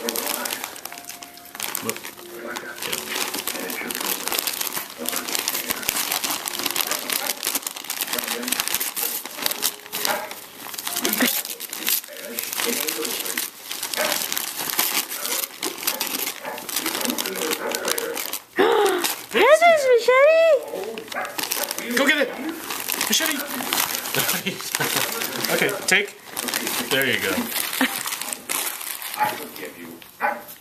Look. Heather's machete? Go get it! Machete! okay, take. There you go. I don't you.